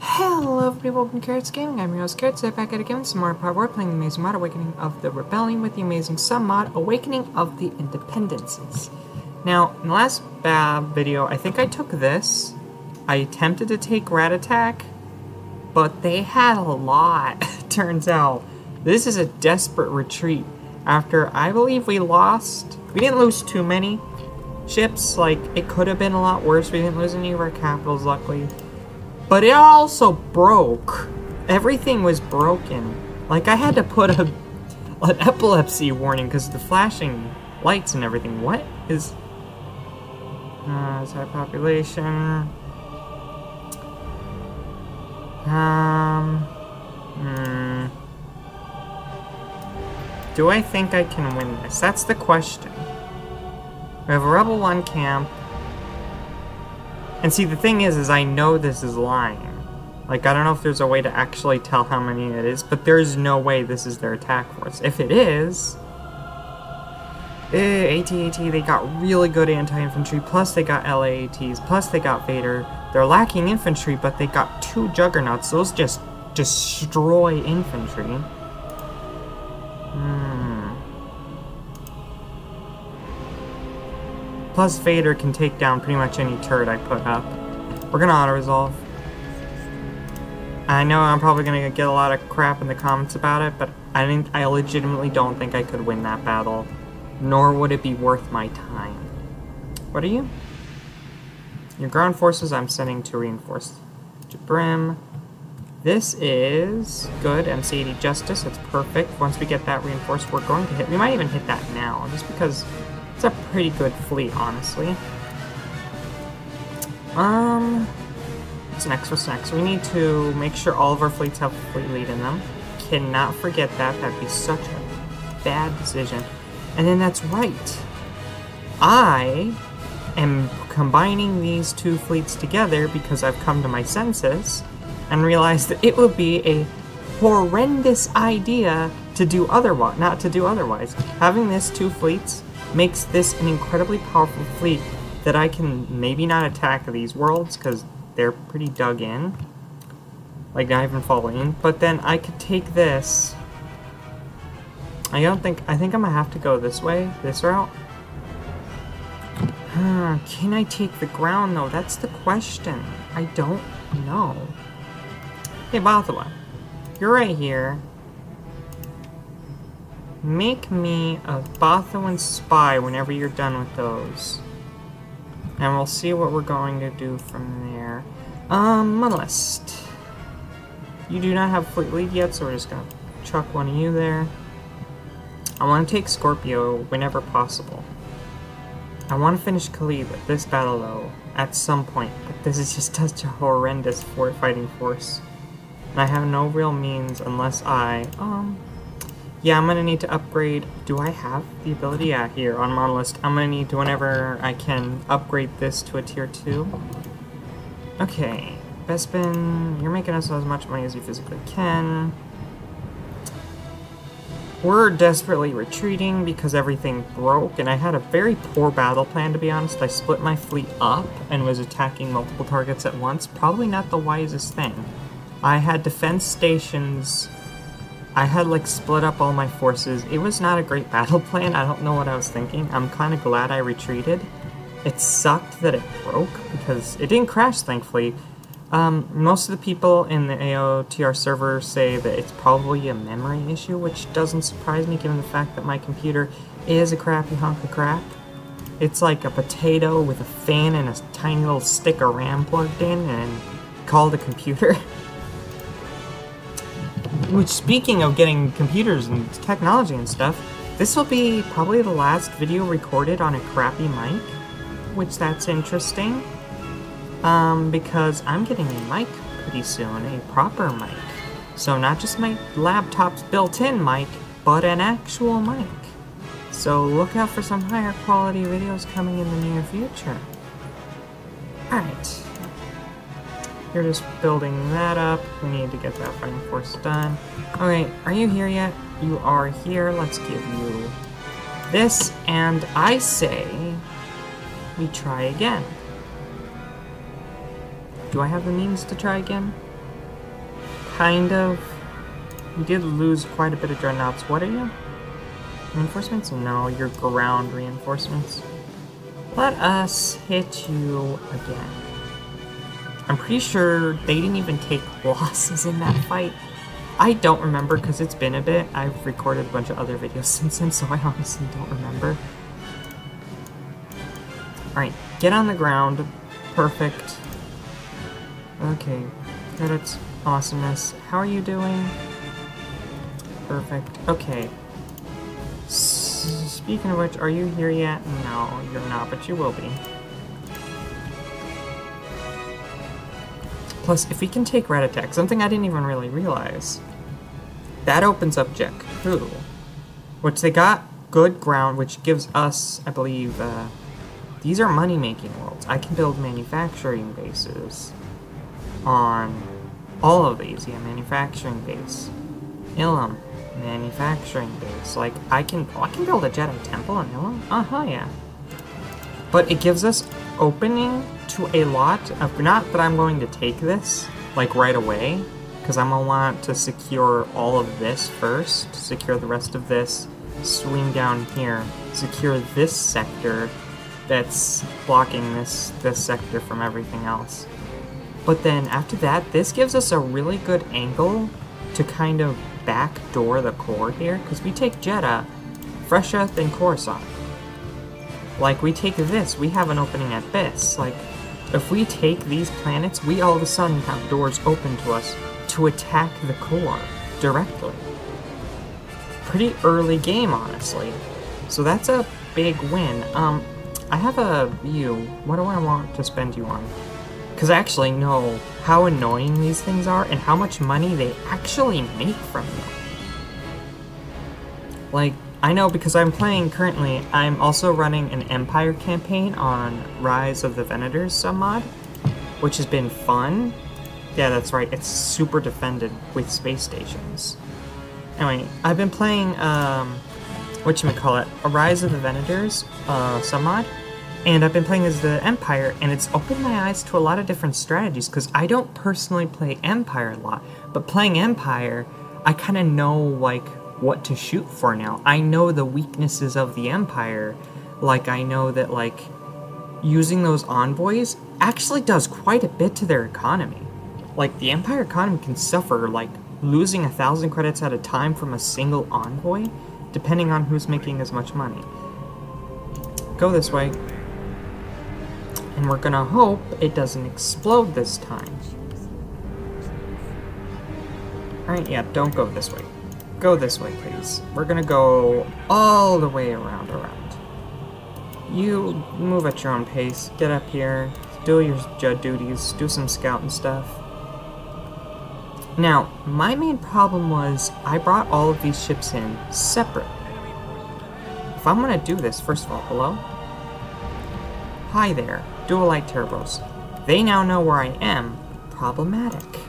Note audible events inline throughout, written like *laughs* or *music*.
Hello everybody, welcome to Carrots Gaming. I'm your host Carrots, today back at again some more Power War playing the amazing mod Awakening of the Rebellion with the amazing sub mod Awakening of the Independences. Now, in the last uh, video, I think I took this. I attempted to take Rat Attack, but they had a lot, *laughs* turns out. This is a desperate retreat after I believe we lost. We didn't lose too many ships, like it could have been a lot worse. We didn't lose any of our capitals, luckily. But it also broke. Everything was broken. Like, I had to put a an epilepsy warning because the flashing lights and everything. What is... Uh, is that population? Um... Hmm... Do I think I can win this? That's the question. We have a Rebel 1 camp. And see, the thing is, is I know this is lying. Like, I don't know if there's a way to actually tell how many it is, but there's no way this is their attack force. If it is... Eh, AT-AT, they got really good anti-infantry, plus they got LAATs, plus they got Vader. They're lacking infantry, but they got two Juggernauts. Those just destroy infantry. Plus Vader can take down pretty much any turret I put up. We're gonna auto-resolve. I know I'm probably gonna get a lot of crap in the comments about it, but I didn't I legitimately don't think I could win that battle. Nor would it be worth my time. What are you? Your ground forces I'm sending to reinforce Jabiim. This is good, MC80 Justice, it's perfect. Once we get that reinforced, we're going to hit. We might even hit that now, just because it's a pretty good fleet, honestly. Um, what's next? What's next? We need to make sure all of our fleets have fleet lead in them. Cannot forget that. That'd be such a bad decision. And then that's right. I am combining these two fleets together because I've come to my senses and realized that it would be a horrendous idea to do otherwise, not to do otherwise. Having this two fleets makes this an incredibly powerful fleet that I can maybe not attack these worlds because they're pretty dug in. Like, not even falling. But then I could take this. I don't think, I think I'm gonna have to go this way, this route. can I take the ground though? That's the question. I don't know. Hey, Bothawui, you're right here. Make me a Bothan spy whenever you're done with those. And we'll see what we're going to do from there. Um, Munlist. You do not have fleet lead yet, so we're just gonna chuck one of you there. I want to take Scorpio whenever possible. I want to finish Khalid at this battle, though, at some point, but this is just *laughs* such a horrendous fighting force. And I have no real means unless I, um, yeah, I'm gonna need to upgrade. Do I have the ability? Yeah, here on Monolist. I'm gonna need to, whenever I can, upgrade this to a tier 2. Okay, Bespin, you're making us as much money as you physically can. We're desperately retreating because everything broke, and I had a very poor battle plan, to be honest. I split my fleet up and was attacking multiple targets at once. Probably not the wisest thing. I had defense stations I had like split up all my forces. It was not a great *laughs* battle plan. I don't know what I was thinking. I'm kind of glad I retreated. It sucked that it broke because it didn't crash, thankfully. Um, most of the people in the AOTR server say that it's probably a memory issue, which doesn't surprise me given the fact that my computer is a crappy hunk of crap. It's like a potato with a fan and a tiny little stick of RAM plugged in and called a computer. *laughs* Which, speaking of getting computers and technology and stuff, this will be probably the last video recorded on a crappy mic, which that's interesting. Um, because I'm getting a mic pretty soon, a proper mic. So not just my laptop's built-in mic, but an actual mic. So look out for some higher quality videos coming in the near future. Alright. You're just building that up. We need to get that fighting force done. Alright, are you here yet? You are here. Let's give you this, and I say we try again. Do I have the means to try again? kind of. We did lose quite a bit of dreadnoughts. What are you? Reinforcements? No, you're ground reinforcements. Let us hit you again. I'm pretty sure they didn't even take *laughs* losses in that fight. I don't remember because it's been a bit. I've recorded a bunch of other videos *laughs* since then, so I honestly don't remember. Alright, get on the ground. Perfect. Okay, credits, awesomeness. How are you doing? Perfect. Okay. S speaking of which, are you here yet? No, you're not, but you will be. Plus, if we can take red attack, something I didn't even really realize, that opens up Jakku, which they got good ground, which gives us, I believe, uh, these are money-making worlds. I can build manufacturing bases on all of these. Yeah, manufacturing base. Ilum, manufacturing base. Like, I can, oh, I can build a Jedi temple in Ilum? Uh-huh, yeah. But it gives us opening to a lot of, not that I'm going to take this, like, right away, because I'm to want to secure all of this first, secure the rest of this, swing down here, secure this sector that's blocking this, this sector from everything else. But then after that, this gives us a really good angle to kind of backdoor the core here, because we take Jedha, Fresheth, and Coruscant. Like, we take this, we have an opening at this. Like, if we take these planets, we all of a sudden have doors open to us to attack the core directly. Pretty early game, honestly. So that's a big win. Um, I have a view. What do I want to spend you on? Because I actually know how annoying these things are and how much money they actually make from them. Like, I know because I'm playing currently, I'm also running an Empire campaign on Rise of the Venators submod, which has been fun. Yeah, that's right, it's super defended with space stations. Anyway, I've been playing, um, whatchamacallit, a Rise of the Venators uh, submod, and I've been playing as the Empire, and it's opened my eyes to a lot of different strategies, because I don't personally play Empire a lot, but playing Empire, I kind of know, like, what to shoot for now. I know the weaknesses of the Empire. Like, I know that, like, using those envoys actually does quite a bit to their economy. Like, the Empire economy can suffer, like, losing a thousand credits at a time from a single envoy, depending on who's making as much money. Go this way. And we're gonna hope it doesn't explode this time. Alright, yeah, don't go this way. Go this way, please. We're gonna go all the way around around. You move at your own pace. Get up here. Do your Judd duties. Do some scouting stuff. Now, my main problem was I brought all of these ships in separate. If I'm gonna do this, first of all, hello? Hi there, Dualite Turbos. They now know where I am. Problematic.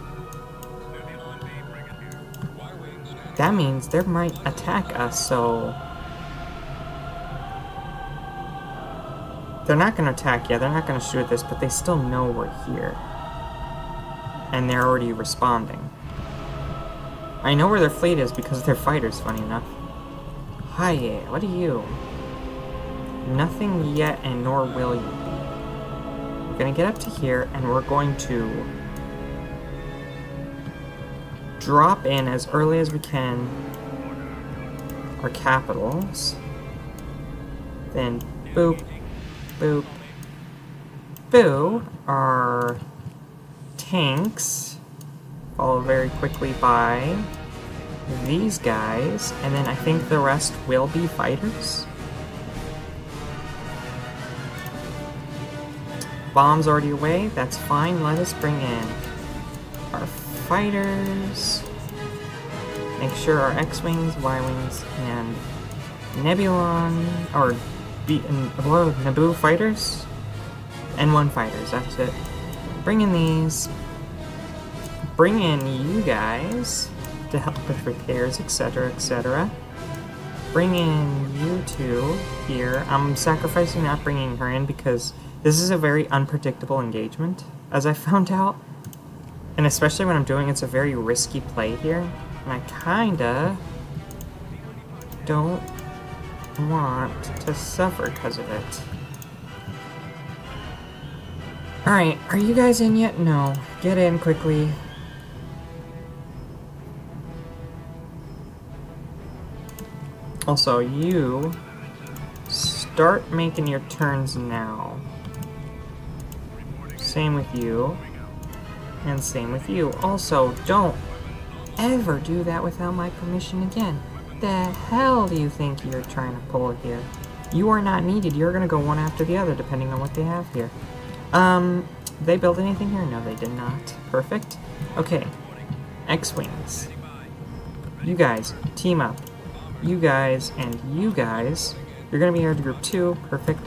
That means they might attack us, so... They're not going to attack, yeah, they're not going to shoot this, but they still know we're here. And they're already responding. I know where their fleet is because they're fighters, funny enough. Hi, what are you? Nothing yet, and nor will you. We're gonna get up to here, and we're going to drop in as early as we can our capitals. Then boop, boop, boo, our tanks, followed very quickly by these guys, and then I think the rest will be fighters. Bomb's already away, that's fine, let us bring in our fighters. Make sure our X-Wings, Y-Wings, and Nebulon, or B, hello, Naboo fighters? N1 fighters, that's it. Bring in these. Bring in you guys to help with repairs, etc., etc. Bring in you two here. I'm sacrificing not bringing her in because this is a very unpredictable engagement, as I *laughs* found out And especially when I'm doing it's a very risky play here. And I kinda don't want to suffer because of it. Alright, are you guys in yet? No. Get in quickly. Also, you start making your turns now. Same with you. And same with you. Also, don't ever do that without my permission again. The hell do you think you're trying to pull here? You are not needed. You're going to go one after the other, depending on what they have here. Um, they build anything here? No, they did not. Perfect. Okay. X-Wings. You guys, team up you guys, and you guys. You're gonna be here to group two. Perfect.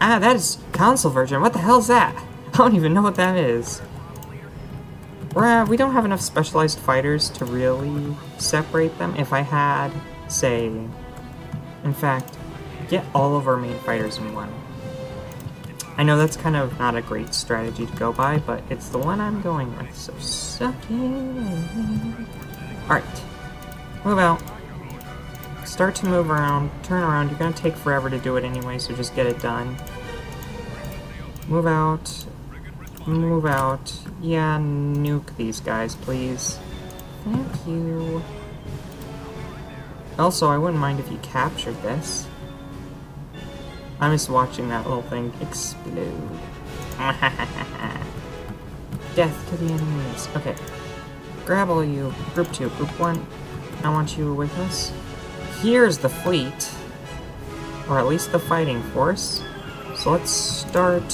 Ah, that is console version. What the hell is that? *laughs* I don't even know what that is. We don't have enough specialized fighters to really separate them. If I had, say, in fact, get all of our main fighters in one. I know that's kind of not a great strategy to go by, but it's the one I'm going with, so suck it. Alright. Move out start to move around, turn around. You're to take forever to do it anyway, so just get it done. Move out. Move out. Yeah, nuke these guys, please. Thank you. Also, I wouldn't mind if you captured this. I'm just watching that little thing explode. *laughs* Death to the enemies. Okay. Grab all you. Group 2. Group 1. I want you with us here's the fleet. Or at least the fighting force. So let's start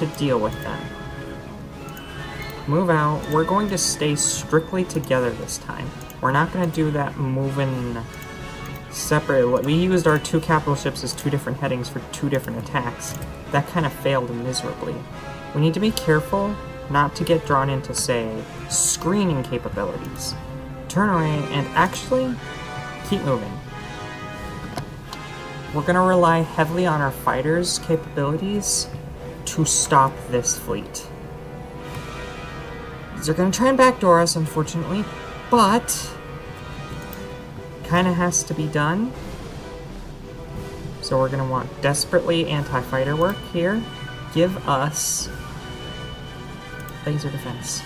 to deal with them. Move out. We're going to stay strictly together this time. We're not going to do that moving separate. We used our two capital ships as two different headings for two different attacks. That kind of failed miserably. We need to be careful not to get drawn into, say, screening capabilities. Turn away and actually keep moving. We're gonna rely heavily on our fighters' capabilities to stop this fleet. They're gonna try and backdoor us, unfortunately, but kinda has to be done. So we're gonna want desperately anti-fighter work here. Give us laser defense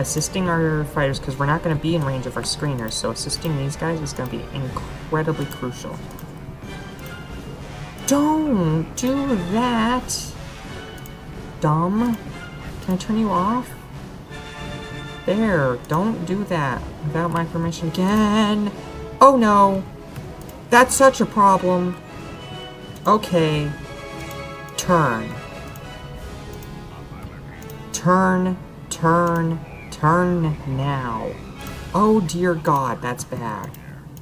assisting our fighters, because we're not going to be in range of our screeners, so assisting these guys is going to be incredibly crucial. Don't do that! Dumb. Can I turn you off? There, don't do that without my permission again. Oh no! That's such a problem. Okay. Turn. Turn, turn, Turn now. Oh dear god, that's bad.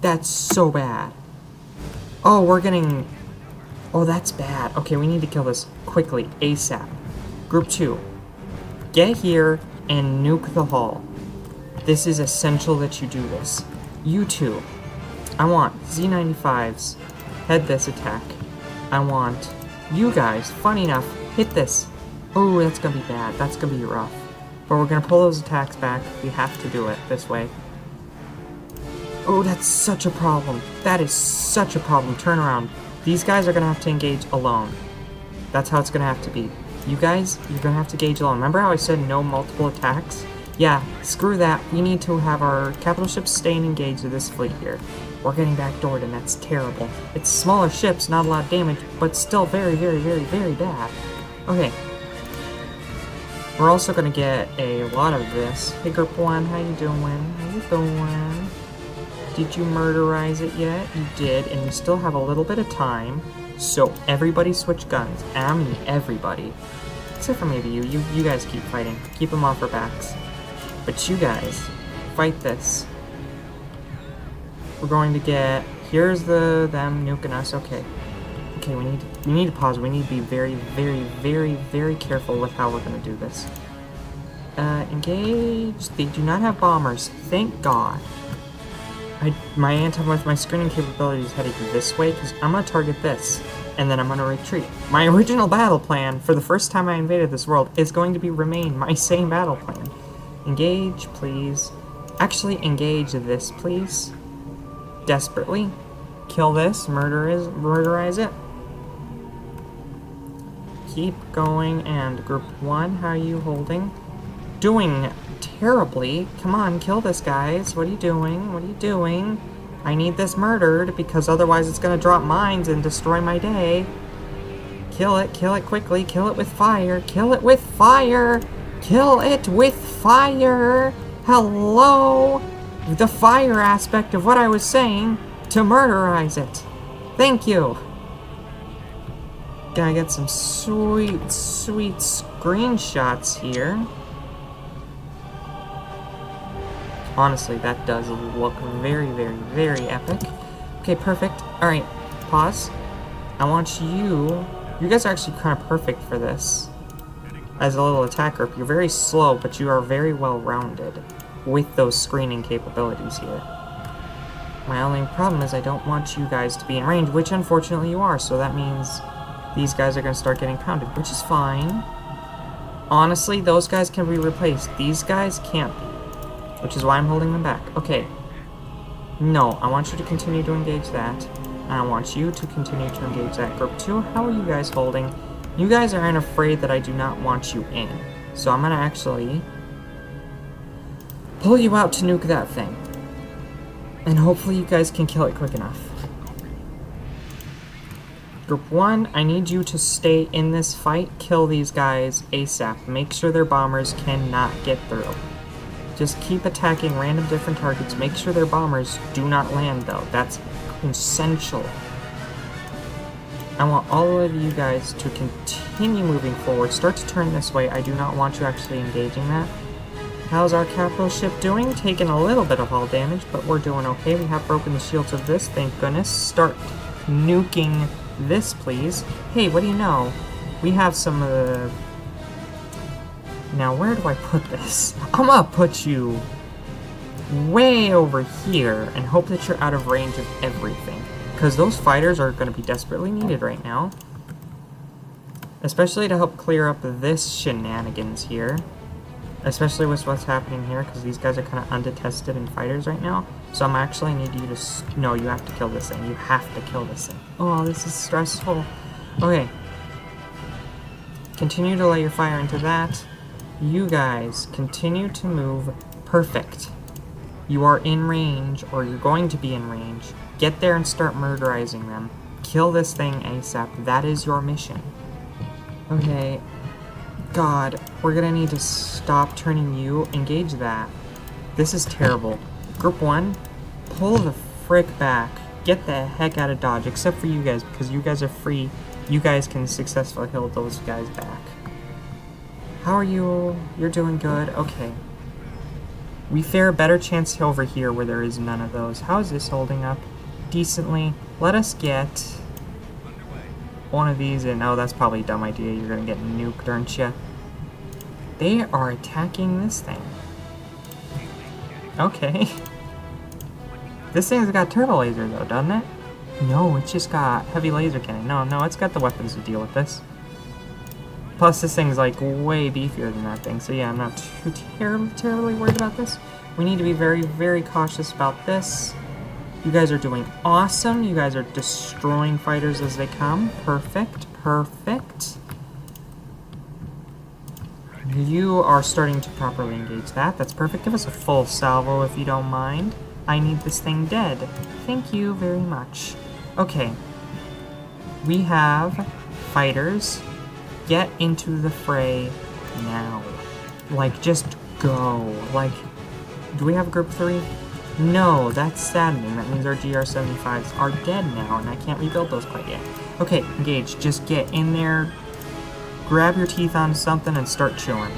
That's so bad. Oh, we're getting... Oh, that's bad. Okay, we need to kill this quickly, ASAP. Group 2. Get here and nuke the hall. This is essential that you do this. You two. I want Z95s. Head this attack. I want you guys, funny enough, hit this. Oh, that's gonna be bad. That's gonna be rough. But we're gonna pull those attacks back. We have to do it this way. Oh, that's such a problem. That is such a problem. Turn around. These guys are gonna have to engage alone. That's how it's gonna have to be. You guys, you're gonna have to gauge alone. Remember how I said no multiple attacks? Yeah, screw that. We need to have our capital ships staying engaged with this fleet here. We're getting backdoored, and that's terrible. It's smaller ships, not a lot of damage, but still very, very, very, very bad. Okay, we're also gonna get a lot of this. Hey Group 1, how you doing? How you doing? Did you murderize it yet? You did, and you still have a little bit of time. So everybody switch guns. I mean everybody. Except for maybe you. You, you guys keep fighting. Keep them off our backs. But you guys, fight this. We're going to get... Here's the them nuking us. Okay. Okay, we need we need to pause. We need to be very, very, very, very careful with how we're going to do this. Uh, engage. They do not have bombers. Thank God. I, my anti with my screening capability is headed this way because I'm going to target this. and then I'm gonna retreat. My *laughs* original battle plan for the first time I invaded this world is going to be remain my same battle plan. Engage, please. Actually, engage this, please. Desperately. Kill this, murder is, murderize it. Keep going, and group one, how are you holding? Doing terribly. Come on, kill this, guys. What are you doing? What are you doing? I need this murdered, because otherwise it's gonna drop mines and destroy my day. Kill it, kill it quickly, kill it with fire, kill it with fire! Kill it with fire! Hello! The fire aspect of what I was saying, to murderize it. Thank you! Gotta get some sweet, sweet screenshots here. Honestly, that does look very, very, very epic. Okay, perfect. Alright, pause. I want you... You guys are actually kind of perfect for this. As a little attacker, you're very slow, but you are very well-rounded with those screening capabilities here. My only problem is I don't want you guys to be in range, which unfortunately you are, so that means these guys are going to start getting pounded, which is fine. Honestly, those guys can be replaced. These guys can't be. Which is why I'm holding them back. Okay. No, I want you to continue to engage that. And I want you to continue to engage that. Group 2, how are you guys holding? You guys aren't afraid that I do not want you in. So I'm to actually pull you out to nuke that thing. And hopefully you guys can kill it quick enough. Group 1, I need you to stay in this fight, kill these guys ASAP. Make sure their bombers cannot get through. Just keep attacking random different targets. Make sure their bombers do not land, though. That's essential. I want all of you guys to continue moving forward. Start to turn this way. I do not want you actually engaging that. How's our capital ship doing? Taking a little bit of hull damage, but we're doing okay. We have broken the shields of this, thank goodness. Start nuking this, please. Hey, what do you know? We have some of the now, where do I put this? I'm gonna put you way over here and hope that you're out of range of everything. Because those fighters are going to be desperately needed right now. Especially to help clear up this shenanigans here. Especially with what's happening here, because these guys are kind of undetested in fighters right now. So I'm actually need you to... No, you have to kill this thing. You have to kill this thing. Oh, this is stressful. Okay. Continue to lay your fire into that. You guys continue to move perfect. You are in range, or you're going to be in range. Get there and start murderizing them. Kill this thing ASAP. That is your mission. Okay. God, we're gonna need to stop turning you. Engage that. This is terrible. Group 1, pull the frick back. Get the heck out of Dodge, except for you guys, because you guys are free. You guys can successfully heal those guys back. How are you? You're doing good. Okay. We fare a better chance over here where there is none of those. How is this holding up? Decently. Let us get one of these and oh that's probably a dumb idea. You're gonna get nuked, aren't you? They are attacking this thing. Okay. *laughs* This thing's got turbo laser though, doesn't it? No, it's just got heavy laser cannon. No, no, it's got the weapons to deal with this. Plus, this thing's like way beefier than that thing, so yeah, I'm not too terribly, terribly worried about this. We need to be very, very cautious about this. You guys are doing awesome. You guys are destroying fighters as they come. Perfect, perfect. You are starting to properly engage that. That's perfect. Give us a full salvo if you don't mind. I need this thing dead. Thank you very much. Okay. We have fighters get into the fray now. Like, just go. Like, do we have a group 3? No, that's saddening. That means our GR75s are dead now, and I can't rebuild those quite yet. Okay, engage. Just get in there, grab your teeth on something, and start chewing.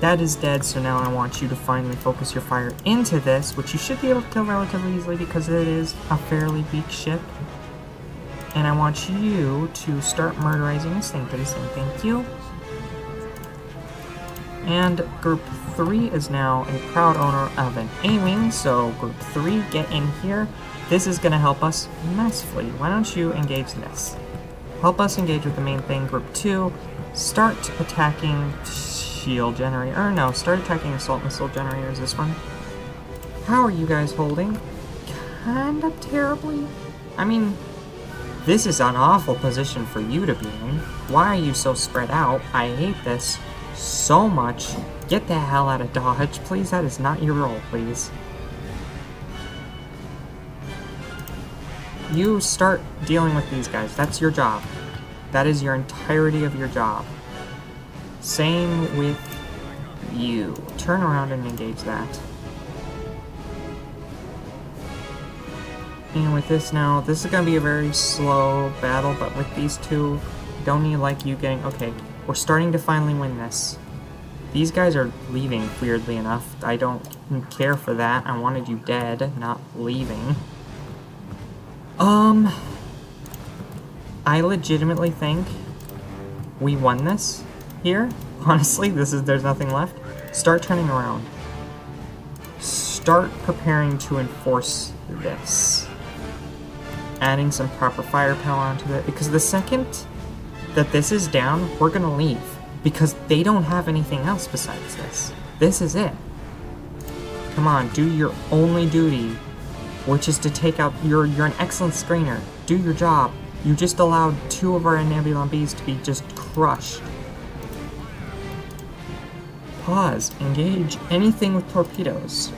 That is dead, so now I want you to finally focus your fire into this, which you should be able to kill relatively easily because it is a fairly weak ship. And I want you to start murderizing this thing pretty. Thank you. And Group 3 is now a proud owner of an A-Wing, so Group 3, get in here. This is going to help us massively. Why don't you engage this? Help us engage with the main thing. Group 2, start attacking shield generator. Or no, start attacking assault missile generators, this one. How are you guys holding? Kinda terribly. I mean, this is an awful position for you to be in. Why are you so spread out? I hate this so much. Get the hell out of Dodge, please. That is not your role, please. You start dealing with these guys. That's your job. That is your entirety of your job. Same with you. Turn around and engage that. And with this now, this is going to be a very slow battle, but with these two, don't need like you getting... Okay, we're starting to finally win this. These guys are leaving, weirdly enough. I don't care for that. I wanted you dead, not leaving. Um... I legitimately think we won this here. *laughs* Honestly, this is there's nothing left. Start turning around. Start preparing to enforce this. Adding some proper firepower onto it, because the second that this is down, we're gonna leave. Because they don't have anything else besides this. This is it. Come on, do your only duty, which is to take out, you're, you're an excellent screener. Do your job. You just allowed two of our Nebulon-Bs to be just crushed. Pause. Engage anything with torpedoes.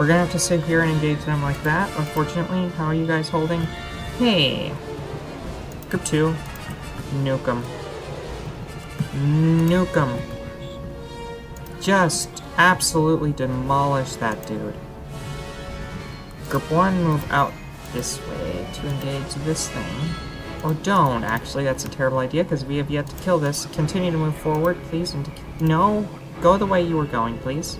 We're gonna have to sit here and engage them like that, unfortunately. How are you guys holding? Hey! Group 2. Nuke them. Nuke them. Just absolutely demolish that dude. Group 1, move out this way to engage this thing. Or don't, actually, that's a terrible idea, because we have yet to kill this. Continue to move forward, please, and no, go the way you were going, please.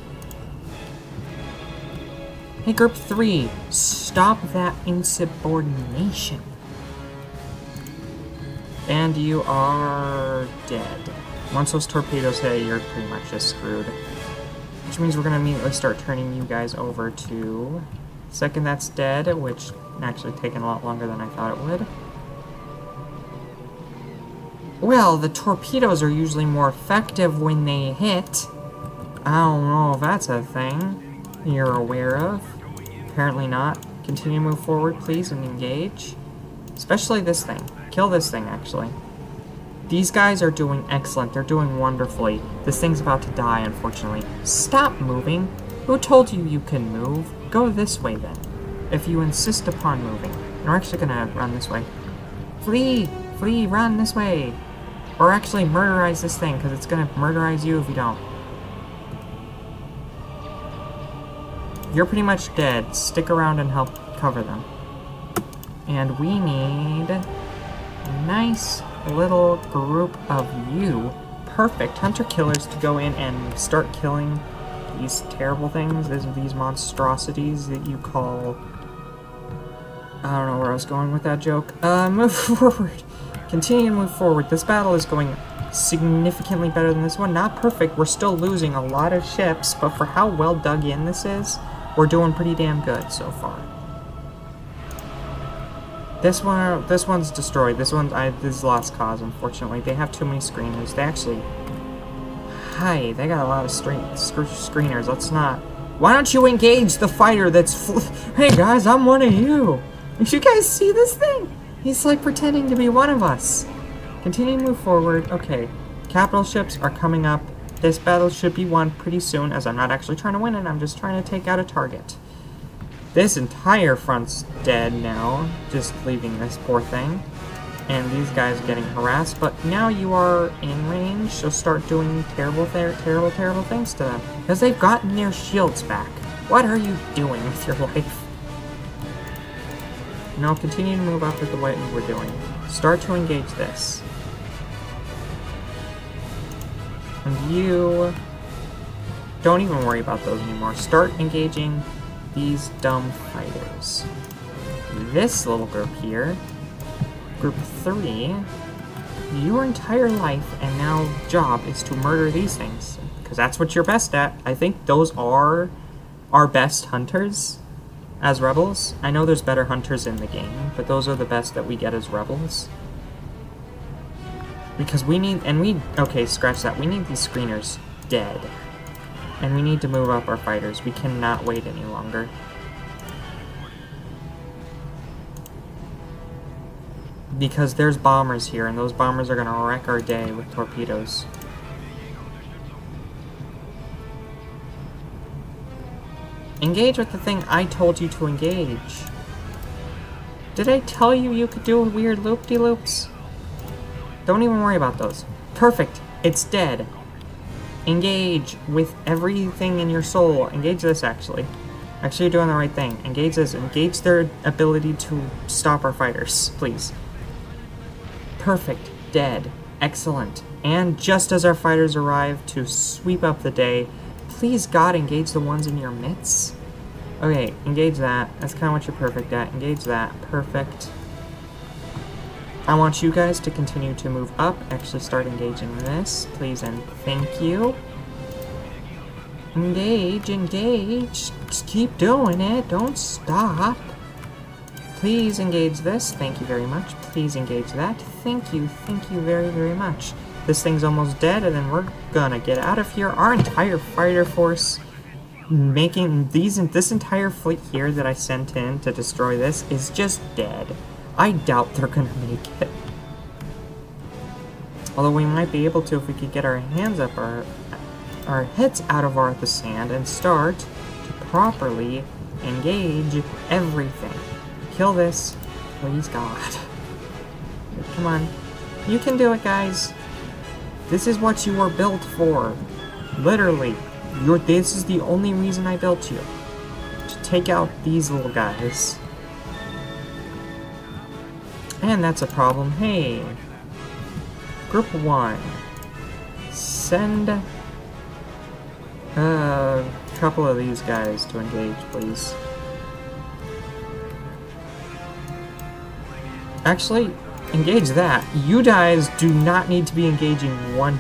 Hey, Group 3, stop that insubordination. And you are dead. Once those torpedoes hit, you're pretty much just screwed. Which means we're to immediately start turning you guys over to... Second that's dead, which actually taken a lot longer than I thought it would. Well, the torpedoes are usually more effective when they hit. I don't know if that's a thing you're aware of. Apparently not. Continue to move forward, please, and engage. Especially this thing. Kill this thing, actually. These guys are doing excellent. They're doing wonderfully. This thing's about to die, unfortunately. Stop moving. Who told you you can move? Go this way, then. If you insist upon moving. And we're actually gonna run this way. Flee! Flee! Run this way! Or actually murderize this thing, because it's gonna murderize you if you don't. You're pretty much dead. Stick around and help cover them. And we need a nice little group of you, perfect hunter killers to go in and start killing these terrible things, these, these monstrosities that you call... I don't know where I was going with that joke. Uh, *laughs* move forward. Continue to move forward. This battle is going significantly better than this one. Not perfect. We're still losing a lot of ships, but for how well dug in this is, we're doing pretty damn good so far. This one, this one's destroyed. This one, I, this is lost cause, unfortunately. They have too many screeners. They actually... Hi, they got a lot of screen, screeners. Let's not... Why don't you engage the fighter that's... *laughs* hey, guys, I'm one of you. Did you guys see this thing? He's, like, pretending to be one of us. Continue to move forward. Okay. Capital ships are coming up. This battle should be won pretty soon, as I'm not actually trying to win it. I'm just trying to take out a target. This entire front's dead now, just leaving this poor thing. And these guys are getting harassed, but now you are in range, so start doing terrible, ter terrible, terrible things to them. Because they've gotten their shields back. What are you doing with your *laughs* life? Now continue to move up with the way we're doing. Start to engage this. And you... Don't even worry about those anymore. Start engaging these dumb fighters. This little group here, Group 3, your entire life and now job is to murder these things. Because that's what you're best at. I think those are our best hunters as rebels. I know there's better hunters in the game, but those are the best that we get as rebels. Because we need, and we, okay, scratch that. We need these screeners dead. And we need to move up our fighters. We cannot wait any longer. Because there's bombers here, and those bombers are going to wreck our day with torpedoes. Engage with the thing I told you to engage. Did I tell you you could do weird loop-de-loops? Don't even worry about those. Perfect. It's dead. Engage with everything in your soul. Engage this, actually. Actually, you're doing the right thing. Engage this. Engage their ability to stop our fighters, please. Perfect. Dead. Excellent. And just as our fighters arrive to sweep up the day, please God engage the ones in your midst. Okay, engage that. That's kind of what you're perfect at. Engage that. Perfect. I want you guys to continue to move up. Actually start engaging this, please and thank you. Engage, engage. Just keep doing it. Don't stop. Please engage this. Thank you very much. Please engage that. Thank you. Thank you very, very much. This thing's almost dead, and then we're gonna get out of here. Our entire fighter force making these this entire fleet here that I sent in to destroy this is just dead. I doubt they're gonna make it. Although we might be able to if we could get our hands up our our heads out of our the sand and start to properly engage everything. Kill this, please God. Come on. You can do it, guys. This is what you were built for. Literally. You're, this is the only reason I built you. To take out these little guys. And that's a problem. Hey. Group 1. Send uh, a couple of these guys to engage, please. Actually, engage that. You guys do not need to be engaging one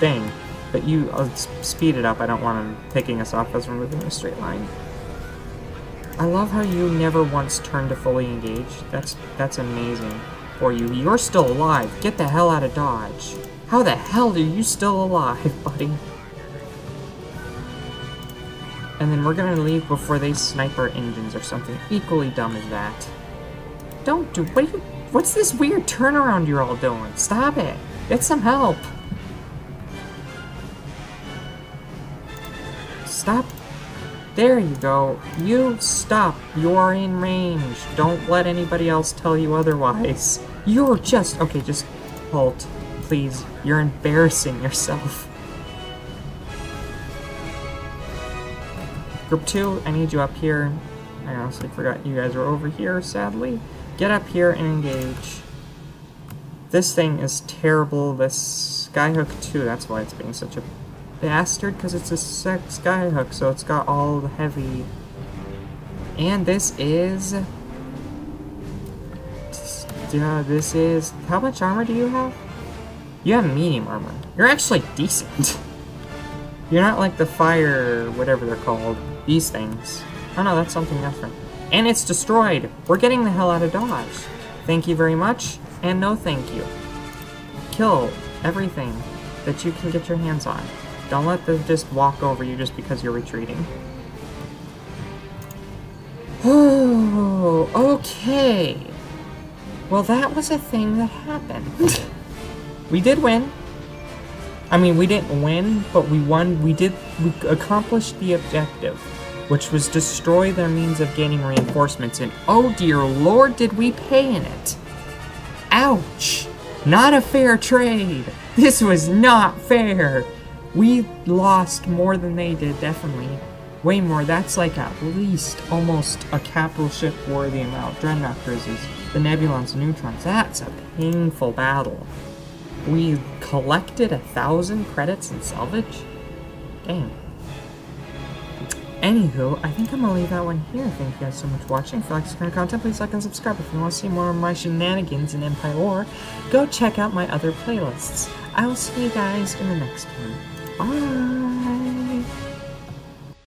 thing, but you, uh, I'll speed it up. I don't want them picking us off as we're moving in a straight line. I love how you never once turn to fully engage. That's, that's amazing for you. You're still alive. Get the hell out of Dodge. How the hell are you still alive, *laughs* buddy? And then we're gonna leave before they snipe our engines or something equally dumb as that. Don't do- what you- What's this weird turnaround you're all doing? Stop it! Get some help! Stop. There you go. You stop. You are in range. Don't let anybody else tell you otherwise. You're just... Okay, just halt. Please. You're embarrassing yourself. Group 2, I need you up here. I honestly forgot you guys were over here, sadly. Get up here and engage. This thing is terrible. This Skyhook 2, that's why it's being such a bastard, because it's a Skyhook, so it's got all the heavy... And this is... Yeah, this is... How much armor do you have? You have medium armor. You're actually decent. *laughs* You're not like the fire... whatever they're called. These things. Oh no, that's something different. And it's destroyed! We're getting the hell out of Dodge. Thank you very much, and no thank you. Kill everything that you can get your hands on. Don't let them just walk over you just because you're retreating. Oh, okay. Well, that was a thing that happened. *laughs* we did win. I mean, we didn't win, but we won. We did. We accomplished the objective which was destroy their means of gaining reinforcements, and oh dear lord, did we pay in it! Ouch! Not a fair trade! This was not fair! We lost more than they did, definitely. Way more. That's like at least almost a capital ship worthy amount. Dreadnought cruisers, the Nebulons and Neutrons. That's a painful battle. We collected a thousand credits in salvage? Dang. Anywho, I think I'm gonna leave that one here. Thank you guys so much for watching. If you like this kind of content, please like and subscribe. If you want to see more of my shenanigans in Empire War, go check out my other playlists. I will see you guys in the next one. Bye.